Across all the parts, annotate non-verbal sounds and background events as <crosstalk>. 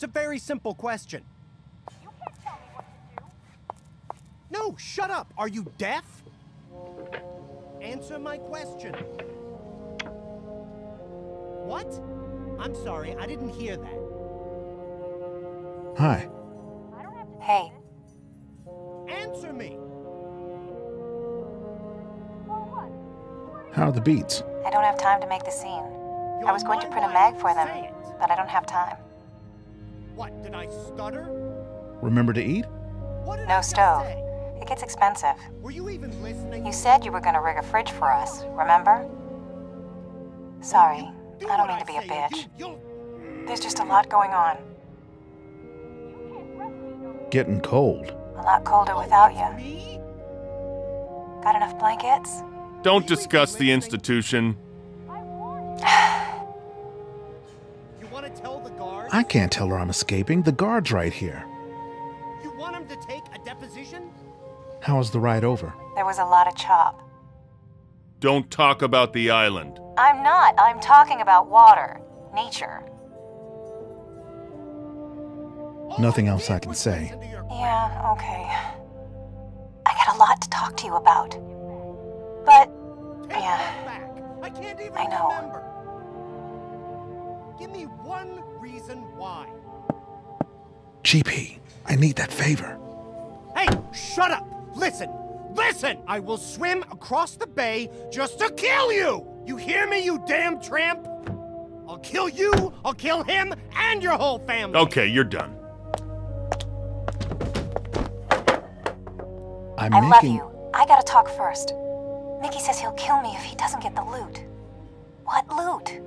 It's a very simple question. No, shut up! Are you deaf? Answer my question. What? I'm sorry, I didn't hear that. Hi. Hey, Answer me! How are the beats? I don't have time to make the scene. I was going to print a mag for them, but I don't have time. What, did I stutter? Remember to eat? What did No just stove. say? It gets expensive. Were you even listening? You said you were going to rig a fridge for us, remember? Sorry, Do I don't what mean to be a bitch. You. There's just a lot going on. Getting cold. A lot colder oh, without you. Me? Got enough blankets? Don't discuss the institution. <sighs> <sighs> <sighs> I can't tell her I'm escaping. The guard's right here. You want him to take a deposition? How was the ride over? There was a lot of chop. Don't talk about the island. I'm not. I'm talking about water. Nature. Nothing else I can say. listen to your Yeah, okay. I got a lot to talk to you about. But, Take yeah. that back. I can't even I know. Remember. Give me one reason why. GP, I need that favor. Hey, shut up! Listen! Listen! I will swim across the bay just to kill you! You hear me, you damn tramp? I'll kill you, I'll kill him, and your whole family! Okay, you're done. I'm I love you. I gotta talk first. Mickey says he'll kill me if he doesn't get the loot. What loot?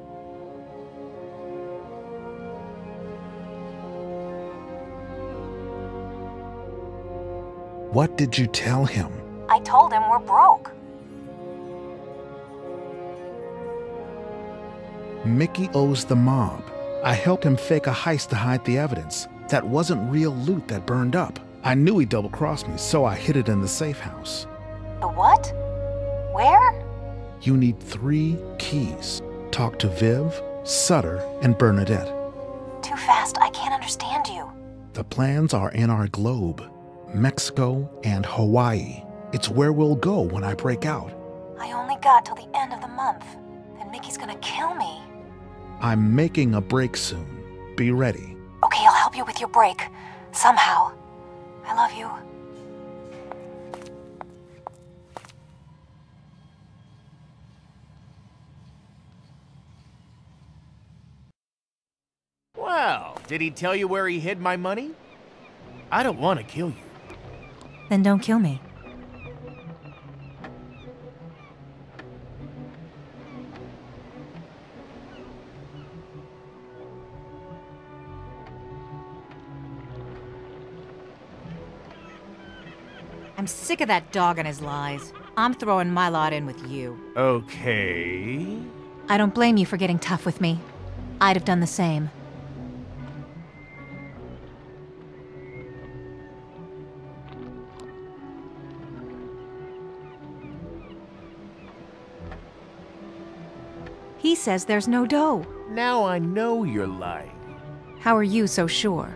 What did you tell him? I told him we're broke. Mickey owes the mob. I helped him fake a heist to hide the evidence. That wasn't real loot that burned up. I knew he double crossed me, so I hid it in the safe house. The what? Where? You need three keys. Talk to Viv, Sutter, and Bernadette. Too fast. I can't understand you. The plans are in our globe Mexico and Hawaii. It's where we'll go when I break out. I only got till the end of the month. Then Mickey's gonna kill me. I'm making a break soon. Be ready. Okay, I'll help you with your break. Somehow. I love you. Well, did he tell you where he hid my money? I don't want to kill you. Then don't kill me. I'm sick of that dog and his lies. I'm throwing my lot in with you. Okay. I don't blame you for getting tough with me. I'd have done the same. He says there's no dough. Now I know you're lying. How are you so sure?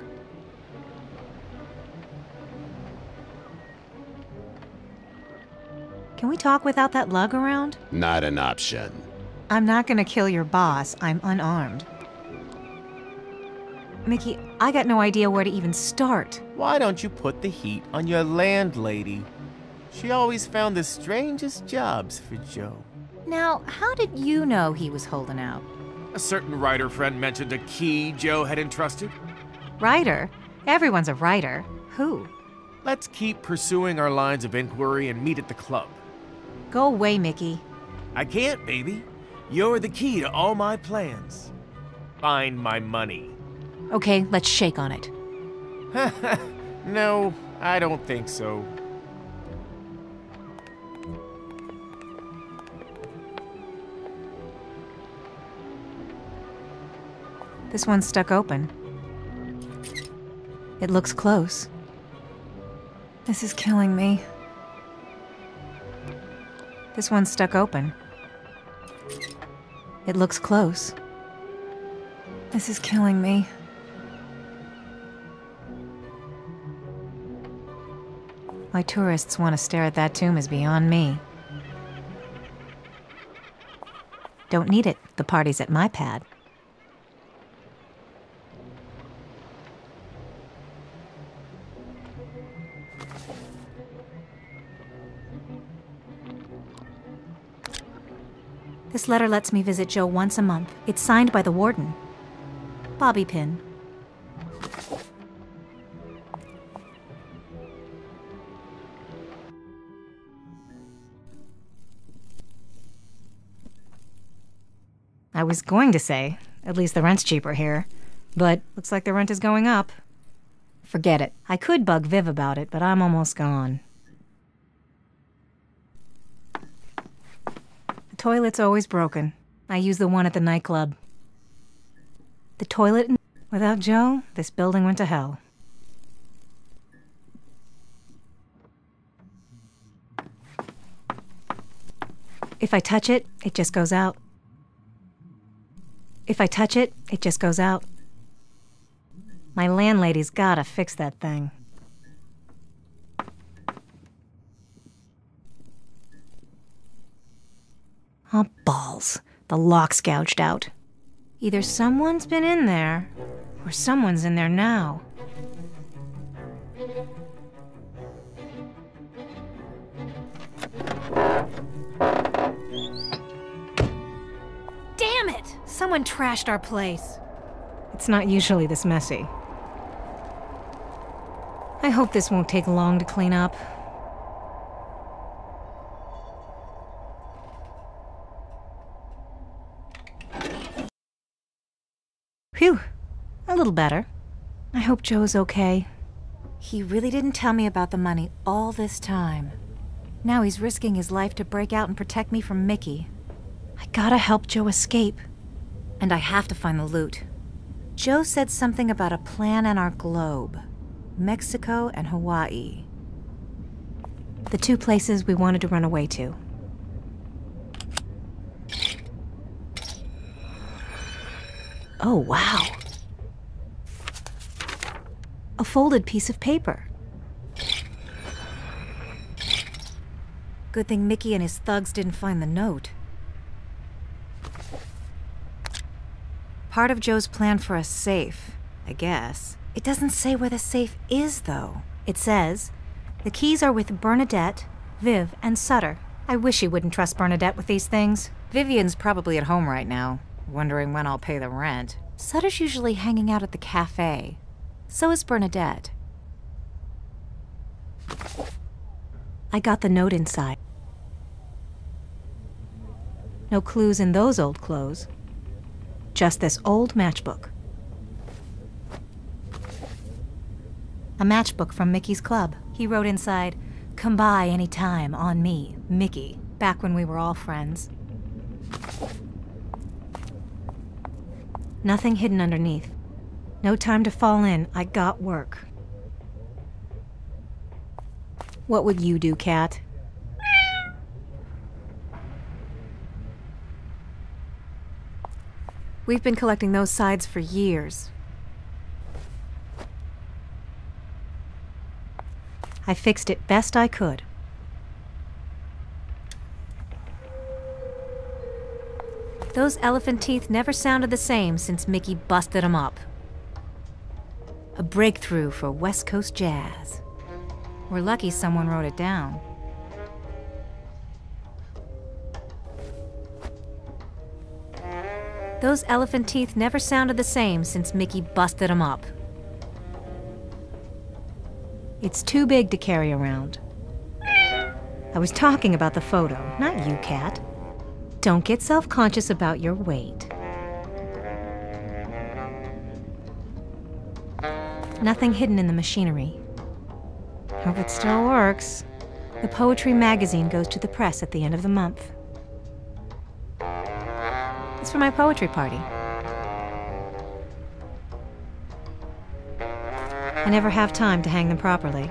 Can we talk without that lug around? Not an option. I'm not gonna kill your boss. I'm unarmed. Mickey, I got no idea where to even start. Why don't you put the heat on your landlady? She always found the strangest jobs for Joe. Now, how did you know he was holding out? A certain writer friend mentioned a key Joe had entrusted. Writer? Everyone's a writer. Who? Let's keep pursuing our lines of inquiry and meet at the club. Go away, Mickey. I can't, baby. You're the key to all my plans. Find my money. Okay, let's shake on it. <laughs> no, I don't think so. This one's stuck open. It looks close. This is killing me. This one's stuck open. It looks close. This is killing me. Why tourists want to stare at that tomb is beyond me. Don't need it. The party's at my pad. This letter lets me visit Joe once a month. It's signed by the warden. Bobby pin. I was going to say, at least the rent's cheaper here. But looks like the rent is going up. Forget it. I could bug Viv about it, but I'm almost gone. The toilet's always broken. I use the one at the nightclub. The toilet. Without Joe, this building went to hell. If I touch it, it just goes out. If I touch it, it just goes out. My landlady's gotta fix that thing. Oh, balls. The lock's gouged out. Either someone's been in there, or someone's in there now. Damn it! Someone trashed our place. It's not usually this messy. I hope this won't take long to clean up. Phew, a little better. I hope Joe's okay. He really didn't tell me about the money all this time. Now he's risking his life to break out and protect me from Mickey. I gotta help Joe escape. And I have to find the loot. Joe said something about a plan on our globe Mexico and Hawaii. The two places we wanted to run away to. Oh, wow. A folded piece of paper. Good thing Mickey and his thugs didn't find the note. Part of Joe's plan for a safe, I guess. It doesn't say where the safe is, though. It says, the keys are with Bernadette, Viv, and Sutter. I wish he wouldn't trust Bernadette with these things. Vivian's probably at home right now, wondering when I'll pay the rent. Sutter's usually hanging out at the cafe. So is Bernadette. I got the note inside. No clues in those old clothes. Just this old matchbook. A matchbook from Mickey's club. He wrote inside, Come by any time on me, Mickey, back when we were all friends. Nothing hidden underneath. No time to fall in. I got work. What would you do, Cat? We've been collecting those sides for years. I fixed it best I could. Those elephant teeth never sounded the same since Mickey busted 'em up. A breakthrough for West Coast jazz. We're lucky someone wrote it down. Those elephant teeth never sounded the same since Mickey busted 'em up. It's too big to carry around. I was talking about the photo, not you, Cat. Don't get self conscious about your weight. Nothing hidden in the machinery. Hope it still works. The poetry magazine goes to the press at the end of the month. It's for my poetry party. I never have time to hang them properly.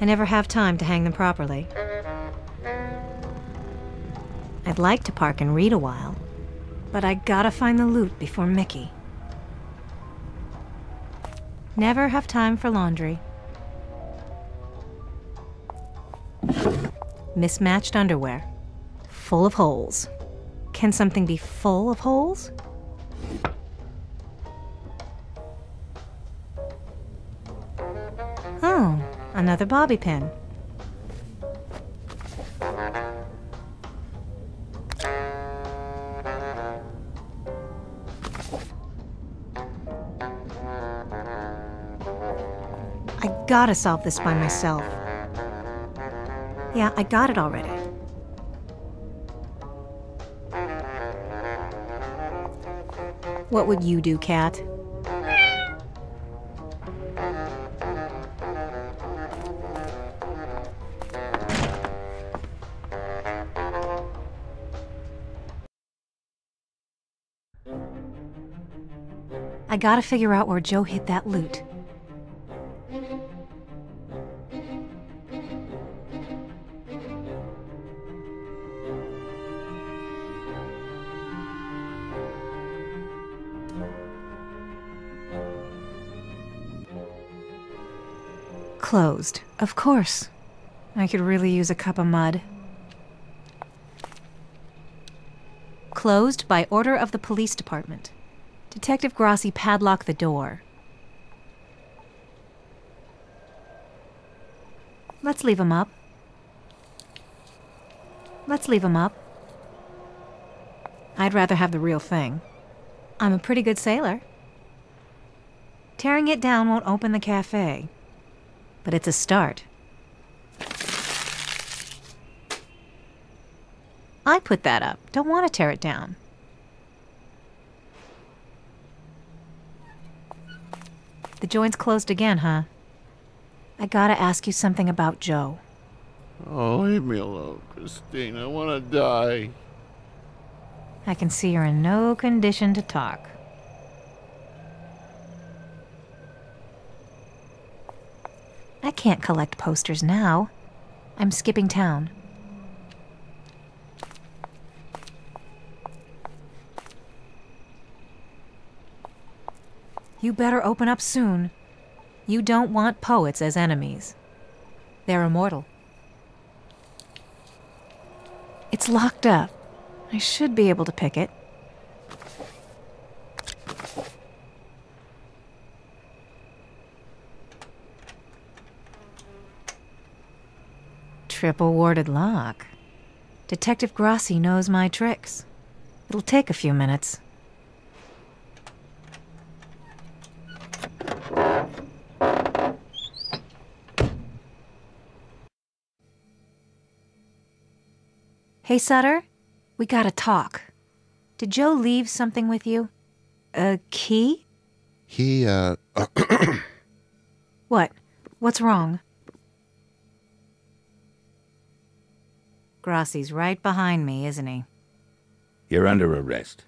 I never have time to hang them properly. I'd like to park and read a while, but I gotta find the loot before Mickey. Never have time for laundry. Mismatched underwear. Full of holes. Can something be full of holes? Oh, another bobby pin. I gotta solve this by myself. Yeah, I got it already. What would you do, Cat? I gotta figure out where Joe hid that loot. Closed. Of course. I could really use a cup of mud. Closed by order of the police department. Detective Grossi padlocked the door. Let's leave him up. Let's leave him up. I'd rather have the real thing. I'm a pretty good sailor. Tearing it down won't open the cafe, but it's a start. I put that up. Don't want to tear it down. The joint's closed again, huh? I gotta ask you something about Joe. Oh, leave me alone, Christine. I want to die. I can see you're in no condition to talk. I can't collect posters now. I'm skipping town. You better open up soon. You don't want poets as enemies. They're immortal. It's locked up. I should be able to pick it. Triple warded lock. Detective Grossi knows my tricks. It'll take a few minutes. Hey, Sutter, we gotta talk. Did Joe leave something with you? A key? He, uh, <clears throat> What? What's wrong? Grossi's right behind me, isn't he? You're under arrest.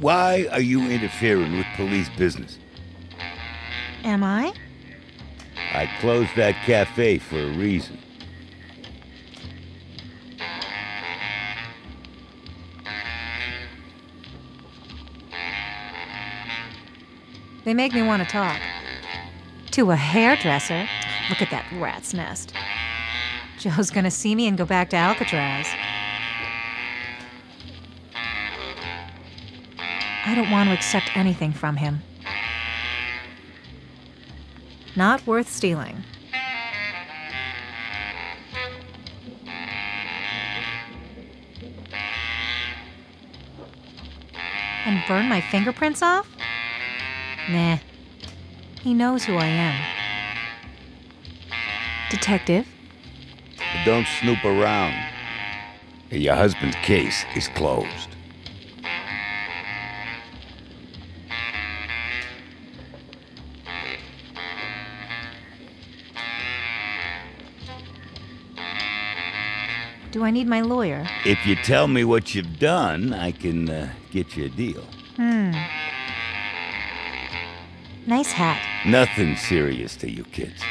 Why are you interfering with police business? Am I? I closed that cafe for a reason. They make me want to talk. To a hairdresser? Look at that rat's nest. Joe's gonna see me and go back to Alcatraz. I don't want to accept anything from him. Not worth stealing. And burn my fingerprints off? Nah. He knows who I am. Detective? Don't snoop around. Your husband's case is closed. Do I need my lawyer? If you tell me what you've done, I can uh, get you a deal. Hmm. Nice hat. Nothing serious to you kids.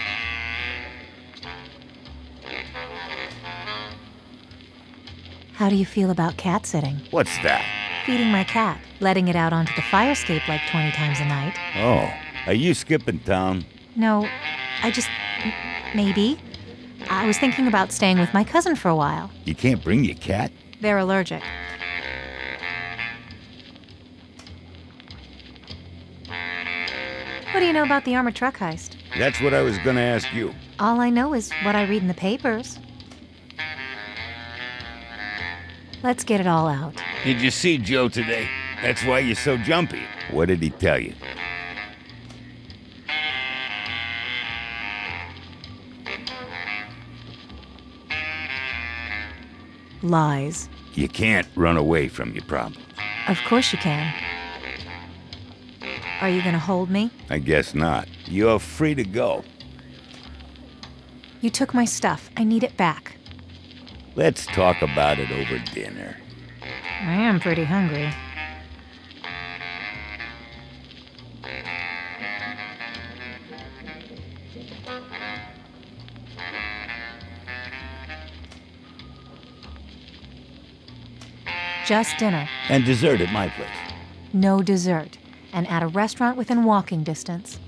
How do you feel about cat sitting? What's that? Feeding my cat, letting it out onto the fire escape like 20 times a night. Oh, are you skipping town? No, I just. maybe. I was thinking about staying with my cousin for a while. You can't bring your cat? They're allergic. What do you know about the armored truck heist? That's what I was gonna ask you. All I know is what I read in the papers. Let's get it all out. Did you see Joe today? That's why you're so jumpy. What did he tell you? Lies. You can't run away from your problem. Of course you can. Are you gonna hold me? I guess not. You're free to go. You took my stuff. I need it back. Let's talk about it over dinner. I am pretty hungry. Just dinner, And dessert at my place. no dessert, and at a restaurant within walking distance.